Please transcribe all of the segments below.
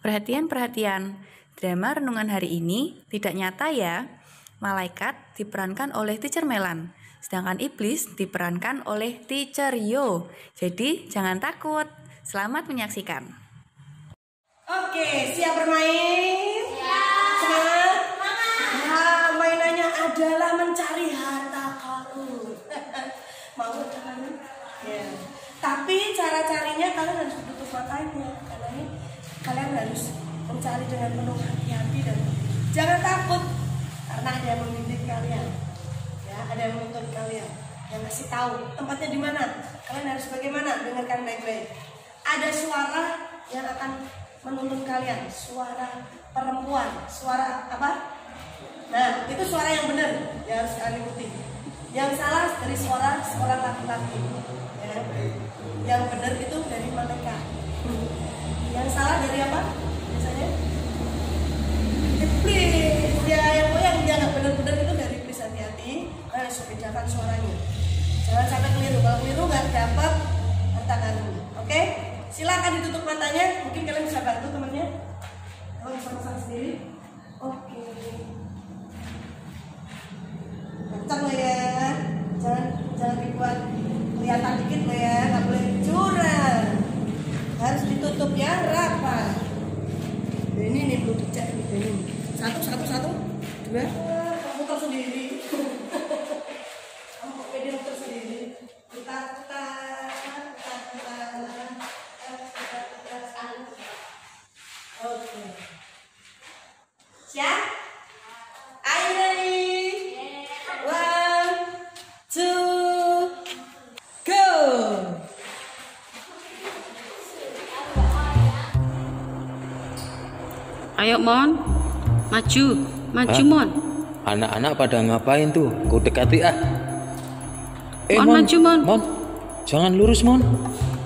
Perhatian-perhatian, drama renungan hari ini tidak nyata ya. Malaikat diperankan oleh Teacher Melan, sedangkan iblis diperankan oleh Teacher Yo. Jadi jangan takut. Selamat menyaksikan. Oke, siap bermain? Ya. Semangat? Nah, mainannya adalah mencari harta karun. Mau kan? Ya. Tapi cara carinya kalian harus tutup matanya kalian harus mencari dengan penuh hati-hati dan jangan takut karena ada yang membimbing kalian. Ya, ada yang menuntut kalian yang kasih tahu tempatnya di mana. Kalian harus bagaimana? Dengarkan baik-baik. Ada suara yang akan menuntun kalian, suara perempuan, suara apa? Nah, itu suara yang benar yang harus kalian ikuti. Yang salah dari suara seorang laki-laki. Ya. Yang benar itu dari malaikat. Yang salah dari apa? Biasanya iblis. Ya, yang yang dia nggak benar-benar itu dari iblis hati-hati. Kalian harus bedakan suaranya. Jangan sampai keliru. Kalau keliru nggak dapat harta karun. Oke? Silakan ditutup matanya. Mungkin kalian bisa bantu temannya. Kalau bisa masak sendiri. Oke. Kencang lo ya. Jangan jangan dibuat kelihatan dikit lo ya. Nggak boleh curang. Harus ditutup ya rapat. Ini nih belum dicek ini. Satu satu satu. Dua. Kamu muter sendiri. Kamu kok pede muter sendiri. Kita kita kita kita. Oke. Siap? Are you ready? One, two, go! Ayo Mon, maju, maju Hah? Mon. Anak-anak pada ngapain tuh? Ku dekati ah. Mon, maju, Mon. Mon, jangan lurus Mon.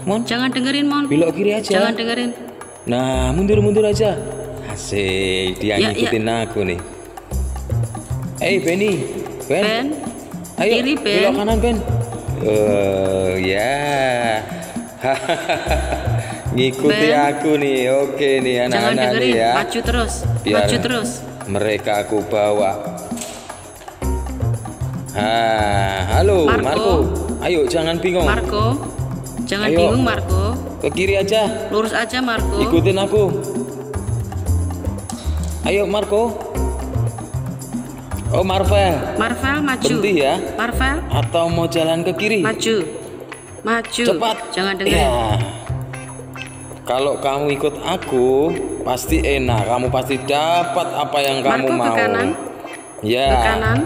Mon, Jangan dengerin Mon. belok kiri aja. Jangan dengerin. Nah, mundur-mundur aja. Asik, dia Ya, ngikutin aku nih. Eh, Benny. Ben. Ben, Ayo, kiri, Ben. belok kanan, Ben. Oh, ya. Ngikuti Ben. aku nih. Oke nih anak-anak nih ya. Maju terus, Biar maju terus. Mereka aku bawa. Ah, halo Marco. Marco. Ayo jangan bingung. Marco, jangan Ayo. bingung Marco. Ke kiri aja. Lurus aja Marco. Ikutin aku. Ayo Marco. Oh Marvel. Marvel maju. Berhenti ya. Marvel Atau mau jalan ke kiri? maju. Maju. Cepat. Jangan dengerin. Ya. Kalau kamu ikut aku, pasti enak. Kamu pasti dapat apa yang kamu Marco ke mau. kanan. Ya. Ke kanan.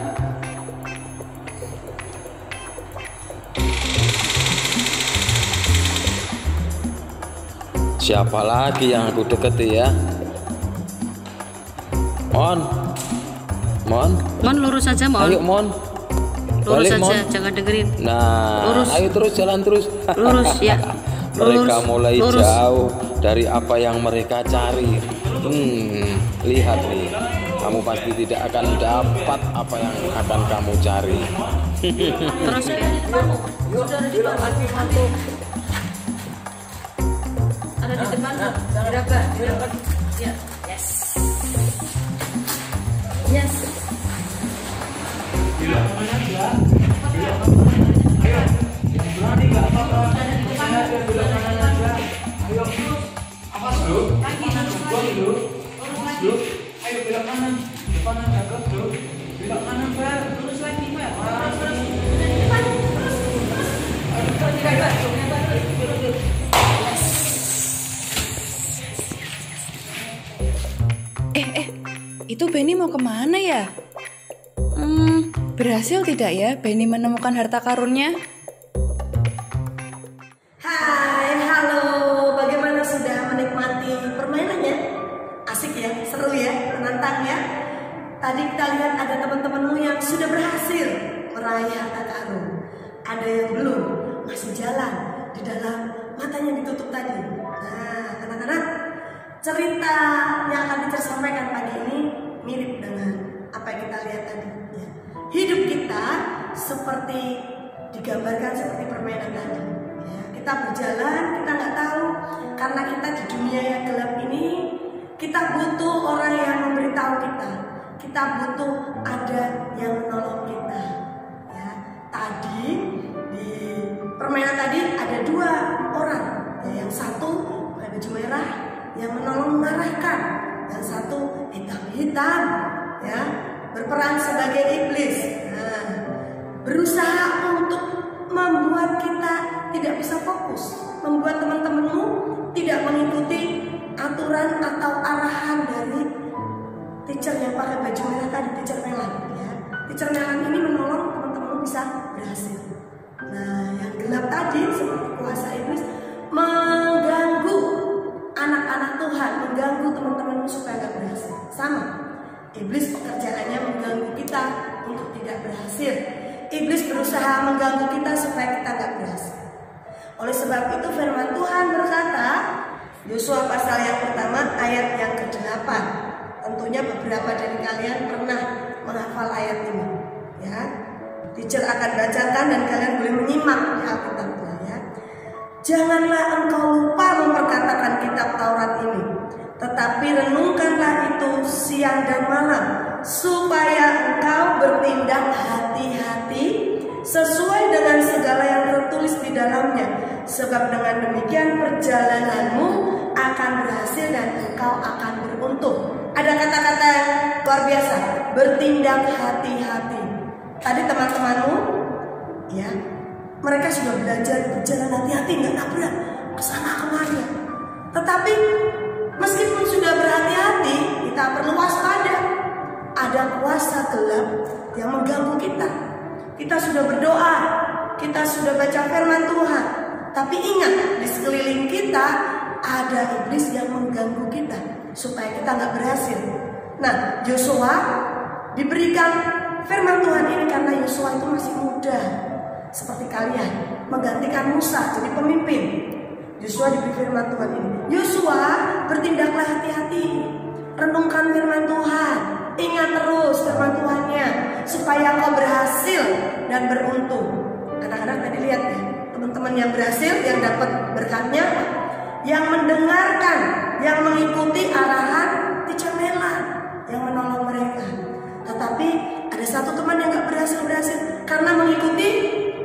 Siapa lagi yang aku deketi ya? Mon. Mon. Mon lurus aja Mon. Ayo Mon. lurus Balik, aja, Mon. jangan dengerin. Nah, Lurus. ayo terus jalan terus. Lurus ya. mereka Lurus. mulai Lurus. jauh dari apa yang mereka cari. Hmm, lihat nih. Kamu pasti tidak akan dapat apa yang akan kamu cari. Terus. Ada di depan. Berapa? Berapa? Ya. Yes. Yes. Eh, eh, itu Benny mau ke mana ya? Hmm, berhasil tidak ya Benny menemukan harta karunnya? Hai, halo. Bagaimana sudah menikmati permainannya? Asik ya, seru ya, menantang ya. Tadi kita lihat ada teman-temanmu yang sudah berhasil meraih harta karun. Ada yang belum, masih jalan di dalam matanya ditutup tadi. Nah, anak-anak, cerita yang akan disampaikan pagi ini mirip dengan apa yang kita lihat tadi. ya. Hidup kita seperti digambarkan seperti permainan tadi. Ya, kita berjalan, kita nggak tahu karena kita di dunia yang gelap ini Kita butuh orang yang memberitahu kita. Kita butuh ada yang menolong kita. Ya, tadi di permainan tadi ada dua orang. Ya, yang satu pakai baju merah yang menolong mengarahkan. Yang satu hitam-hitam ya berperan sebagai iblis. Nah, berusaha untuk membuat kita tidak bisa fokus, membuat teman-temanmu tidak mengikuti aturan atau arahan dari teacher yang pakai baju merah tadi, teacher Melan ya. Teacher Melan ini menolong teman-teman bisa berhasil. Nah, yang gelap tadi seperti kuasa tidak berhasil. Iblis berusaha mengganggu kita supaya kita nggak berhasil. Oleh sebab itu firman Tuhan berkata, Yosua pasal yang pertama ayat yang ke-8. Tentunya beberapa dari kalian pernah menghafal ayat ini, ya. Teacher akan bacakan dan kalian boleh menyimak di Alkitabnya ya. Janganlah engkau lupa memperkatakan kitab Taurat ini, tetapi renungkanlah itu siang dan malam supaya engkau bertindak hati-hati sesuai dengan segala yang tertulis di dalamnya. Sebab dengan demikian perjalananmu akan berhasil dan engkau akan beruntung. Ada kata-kata luar biasa bertindak hati-hati. Tadi teman-temanmu ya mereka sudah belajar berjalan hati-hati nggak nabrak ke sana kemari. Tetapi meskipun sudah berhati-hati kita perlu waspada ada gelap yang mengganggu kita. Kita sudah berdoa, kita sudah baca firman Tuhan, tapi ingat di sekeliling kita ada iblis yang mengganggu kita supaya kita nggak berhasil. Nah, Yosua diberikan firman Tuhan ini karena Yosua itu masih muda, seperti kalian menggantikan Musa jadi pemimpin. Yosua diberi firman Tuhan ini. Yosua bertindaklah hati-hati, renungkan firman Tuhan, Ingat terus firman Tuhannya supaya kau berhasil dan beruntung. Kadang-kadang tadi lihat ya, teman-teman yang berhasil yang dapat berkatnya yang mendengarkan, yang mengikuti arahan teacher Mela yang menolong mereka. Tetapi ada satu teman yang gak berhasil berhasil karena mengikuti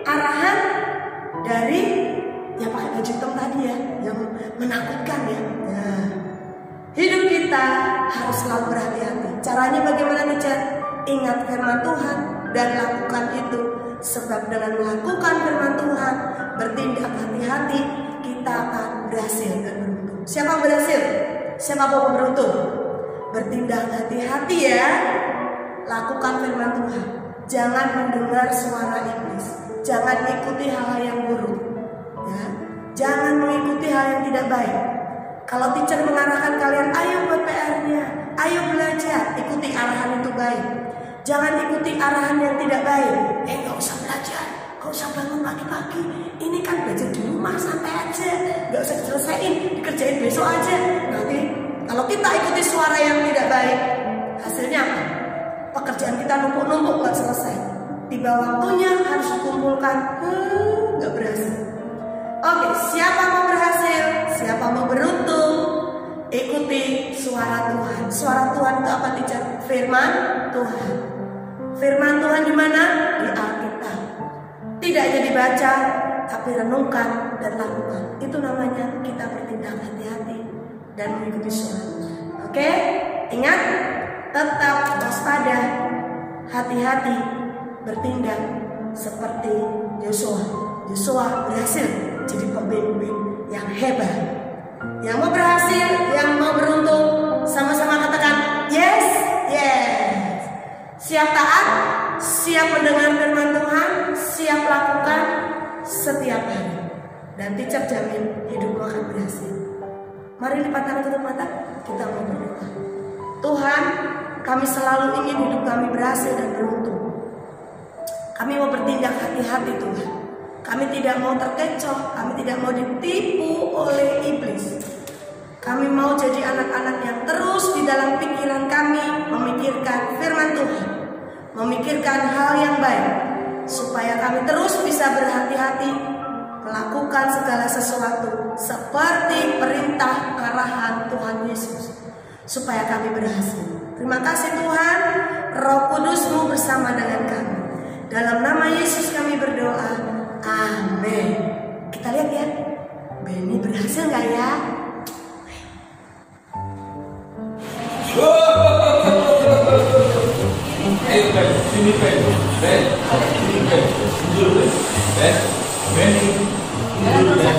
arahan dari yang pakai baju hitam tadi ya, yang menakutkan ya. Nah, kita harus selalu berhati-hati. Caranya bagaimana nih Chat? Ingat firman Tuhan dan lakukan itu. Sebab dengan melakukan firman Tuhan, bertindak hati-hati, kita akan berhasil dan beruntung. Siapa berhasil? Siapa mau beruntung? Bertindak hati-hati ya. Lakukan firman Tuhan. Jangan mendengar suara iblis. Jangan ikuti hal-hal yang buruk. Ya. Jangan mengikuti hal yang tidak baik. Kalau teacher mengarahkan kalian, ayo buat PR-nya, ayo belajar, ikuti arahan itu baik. Jangan ikuti arahan yang tidak baik. Eh, nggak usah belajar, nggak usah bangun pagi-pagi. Ini kan belajar di rumah santai aja, nggak usah selesaiin, dikerjain besok aja. Nanti kalau kita ikuti suara yang tidak baik, hasilnya apa? Pekerjaan kita numpuk-numpuk nggak selesai. Tiba waktunya harus dikumpulkan, hmm, nggak berhasil. Oke, siapa mau berhasil? Siapa mau beruntung? Ikuti suara Tuhan. Suara Tuhan itu apa teacher? Firman Tuhan. Firman Tuhan di mana? Di Alkitab. Tidak hanya dibaca, tapi renungkan dan lakukan. Itu namanya kita bertindak hati-hati dan mengikuti suara. Oke, ingat tetap waspada, hati-hati bertindak seperti Yosua. Yosua berhasil jadi pemimpin yang hebat. Yang mau berhasil, yang mau beruntung, sama-sama katakan yes, yes. Siap taat, siap mendengar firman Tuhan, siap lakukan setiap hari. Dan teacher jamin hidupmu akan berhasil. Mari lipat tangan tutup mata, kita mau berdoa. Tuhan, kami selalu ingin hidup kami berhasil dan beruntung. Kami mau bertindak hati-hati Tuhan. Kami tidak mau terkecoh, kami tidak mau ditipu oleh iblis. Kami mau jadi anak-anak yang terus di dalam pikiran kami memikirkan firman Tuhan, memikirkan hal yang baik, supaya kami terus bisa berhati-hati melakukan segala sesuatu seperti perintah arahan Tuhan Yesus. supaya kami berhasil. Terima kasih Tuhan, Roh Kudusmu bersama dengan kami. Dalam nama Yesus kami berdoa. Amin. Kita lihat ya. Benny berhasil nggak ya? Ayo Ben, Ben, Ben, sini Ben, mundur Ben, Ben, Ben, mundur Ben,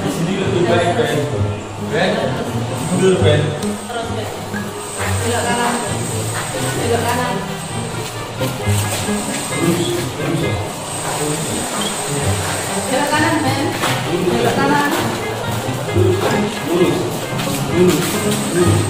di sini lebih baik Ben, Ben, mundur Ben, Belok kanan. Belok kanan. terus, terus, Belok kanan, men. Belok kanan. lurus, lurus, lurus.